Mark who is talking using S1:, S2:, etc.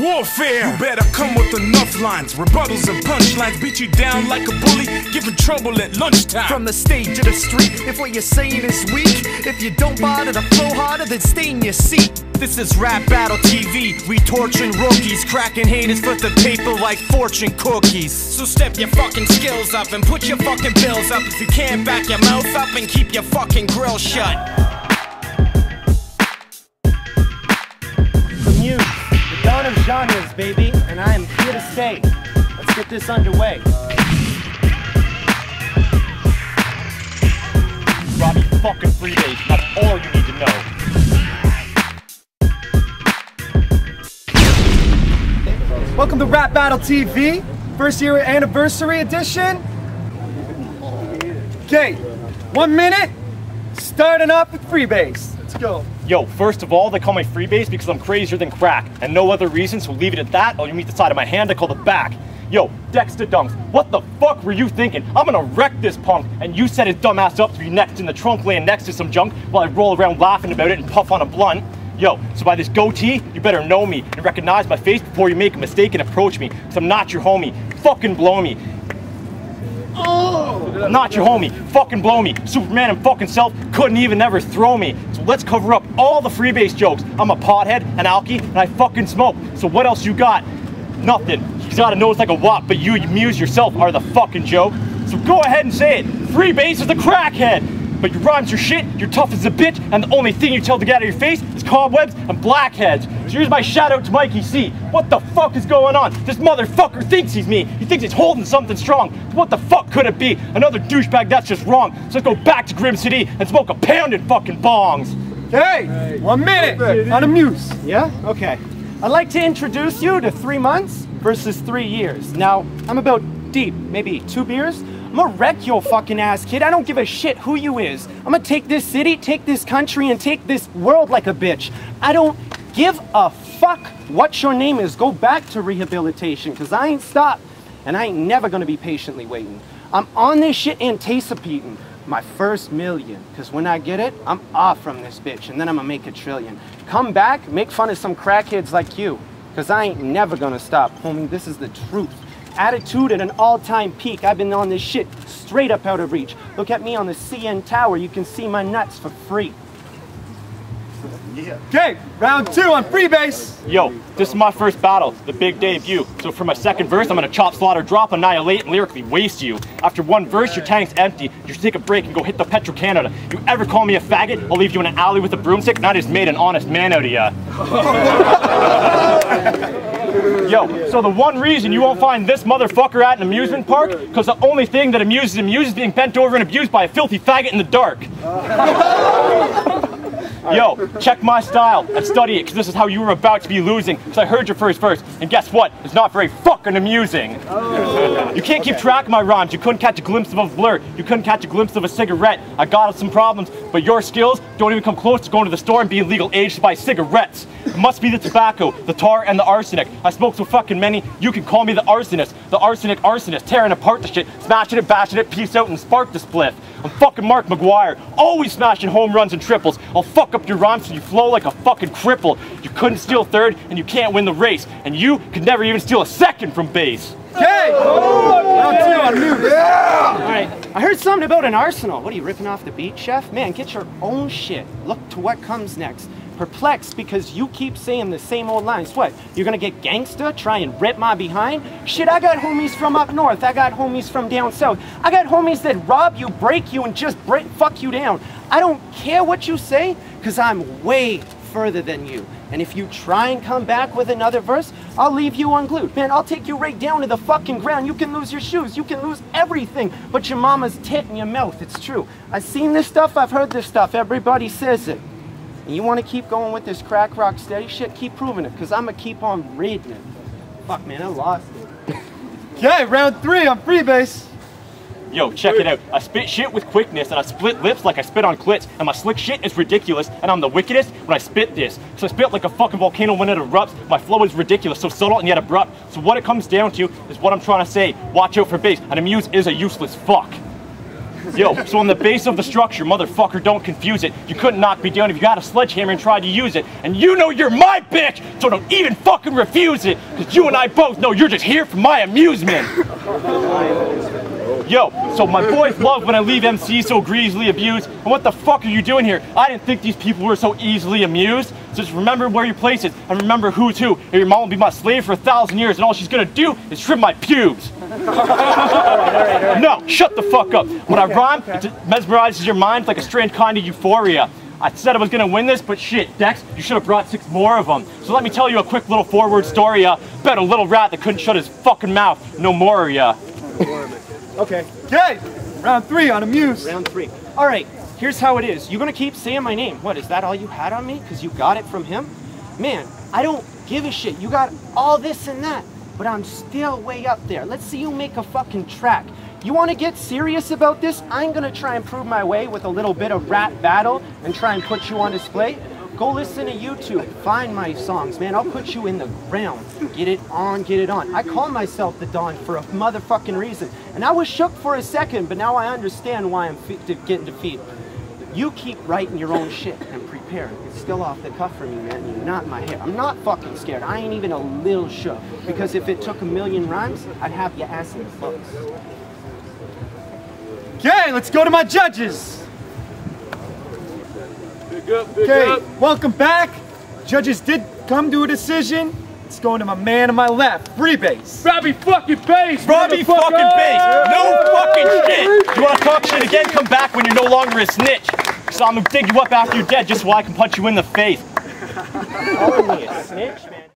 S1: warfare. You better come with enough lines, rebuttals and punchlines. Beat you down like a bully, giving trouble at lunchtime.
S2: From the stage to the street, if what you're saying is weak, if you don't bother to flow harder, then stay in your seat. This is Rap Battle TV. We torching rookies, cracking haters for the paper like fortune cookies.
S1: So step your fucking skills up and put your fucking bills up. If you can't back your mouth up and keep your fucking grill shut.
S3: Of genres, baby, and I am here to stay. Let's get this underway.
S4: Robbie fucking Freebase, that's all you need to know.
S5: Welcome to Rap Battle TV, first year anniversary edition. Okay, one minute, starting off with Freebase. Let's go.
S4: Yo, first of all, they call me Freebase because I'm crazier than crack, and no other reason, so leave it at that, or you meet the side of my hand I call the back. Yo, Dexter Dunks, what the fuck were you thinking? I'm gonna wreck this punk, and you set his dumb ass up to be next in the trunk laying next to some junk while I roll around laughing about it and puff on a blunt. Yo, so by this goatee, you better know me and recognize my face before you make a mistake and approach me, because I'm not your homie. Fucking blow me. Not your homie. Fucking blow me. Superman and fucking self couldn't even ever throw me. So let's cover up all the freebase jokes. I'm a pothead, an alky, and I fucking smoke. So what else you got? Nothing. You got a nose like a wop, but you, you muse yourself are the fucking joke. So go ahead and say it. Freebase is a crackhead. But your rhymes are shit, you're tough as a bitch, and the only thing you tell to get out of your face is cobwebs and blackheads. So here's my shout out to Mikey C. What the fuck is going on? This motherfucker thinks he's me. He thinks he's holding something strong. What the fuck could it be? Another douchebag that's just wrong. So let's go back to Grim City and smoke a pound in fucking bongs.
S5: Hey, one minute on Amuse.
S3: Yeah? Okay. I'd like to introduce you to three months versus three years. Now, I'm about deep, maybe two beers. I'm gonna wreck your fucking ass, kid. I don't give a shit who you is. I'm gonna take this city, take this country, and take this world like a bitch. I don't give a fuck what your name is. Go back to rehabilitation, cause I ain't stopped, and I ain't never gonna be patiently waiting. I'm on this shit anticipating my first million, cause when I get it, I'm off from this bitch, and then I'm gonna make a trillion. Come back, make fun of some crackheads like you, cause I ain't never gonna stop, homie. This is the truth attitude at an all-time peak. I've been on this shit straight up out of reach. Look at me on the CN Tower. You can see my nuts for free.
S5: Okay, round two on Freebase.
S4: Yo, this is my first battle, the big debut. So for my second verse, I'm gonna chop, slaughter, drop, annihilate, and lyrically waste you. After one verse, your tank's empty. You should take a break and go hit the Petro Canada. You ever call me a faggot, I'll leave you in an alley with a broomstick, and I just made an honest man out of ya. Yo, so the one reason you won't find this motherfucker at an amusement park, because the only thing that amuses him is being bent over and abused by a filthy faggot in the dark. Yo, check my style and study it, because this is how you were about to be losing, because I heard your first verse, and guess what? It's not very fucking amusing. Oh. You can't keep track of my rhymes, you couldn't catch a glimpse of a blur, you couldn't catch a glimpse of a cigarette. I got some problems, but your skills don't even come close to going to the store and being legal age to buy cigarettes. It must be the tobacco, the tar, and the arsenic. I smoke so fucking many, you can call me the arsonist, the arsenic arsonist, tearing apart the shit, smashing it, bashing it, peace out, and spark the spliff. I'm fucking Mark McGwire, always smashing home runs and triples. I'll fuck up your rhymes so you flow like a fucking cripple. You couldn't steal third, and you can't win the race. And you could never even steal a second from base.
S5: Okay, oh, round two on muse.
S3: All right, I heard something about an arsenal. What are you ripping off the beat, chef? Man, get your own shit. Look to what comes next. Perplexed because you keep saying the same old lines. What? You're gonna get gangsta, try and rip my behind? Shit, I got homies from up north. I got homies from down south. I got homies that rob you, break you, and just break fuck you down. I don't care what you say, cause I'm way further than you. And if you try and come back with another verse, I'll leave you unglued. Man, I'll take you right down to the fucking ground. You can lose your shoes, you can lose everything, but your mama's tit in your mouth. It's true. I've seen this stuff, I've heard this stuff. Everybody says it. And you want to keep going with this crack rock steady shit, keep proving it, because I'm going to keep on reading it. Fuck, man, I lost it.
S5: Okay, round three on Freebase.
S4: Yo, check it out. I spit shit with quickness, and I split lips like I spit on clits, and my slick shit is ridiculous, and I'm the wickedest when I spit this. So I spit like a fucking volcano when it erupts. My flow is ridiculous, so subtle and yet abrupt. So what it comes down to is what I'm trying to say. Watch out for bass. An amuse is a useless fuck. Yo, so on the base of the structure, motherfucker, don't confuse it. You couldn't knock me down if you got a sledgehammer and tried to use it. And you know you're my bitch, so don't even fucking refuse it. Cause you and I both know you're just here for my amusement. Yo, so my boys love when I leave MC so greasily abused. And what the fuck are you doing here? I didn't think these people were so easily amused. So just remember where your place is and remember who's who. Or your mom will be my slave for a thousand years and all she's gonna do is trim my pubes. no, shut the fuck up. When I rhyme, it mesmerizes your mind like a strange kind of euphoria. I said I was gonna win this, but shit, Dex, you should have brought six more of them. So let me tell you a quick little forward story uh, about a little rat that couldn't shut his fucking mouth. No more of ya.
S5: Okay. Okay. Round three on Amuse.
S3: Round three. All right, here's how it is. You're gonna keep saying my name. What, is that all you had on me? Because you got it from him? Man, I don't give a shit. You got all this and that, but I'm still way up there. Let's see you make a fucking track. You wanna get serious about this? I'm gonna try and prove my way with a little bit of rap battle and try and put you on display. Go listen to YouTube, find my songs, man. I'll put you in the ground. Get it on, get it on. I call myself the Don for a motherfucking reason. And I was shook for a second, but now I understand why I'm getting defeated. You keep writing your own shit and prepare. It's still off the cuff for me, man. You're not my hair. I'm not fucking scared. I ain't even a little shook. Because if it took a million rhymes, I'd have your ass in the books.
S5: Okay, let's go to my judges. Okay, welcome back. Judges did come to a decision. It's going to my man on my left, Freebase.
S4: Robbie fucking Base. Robbie fucking Base. No fucking shit! You wanna talk shit again? Come back when you're no longer a snitch. So I'm gonna dig you up after you're dead just so I can punch you in the face.
S3: Calling me a snitch, man.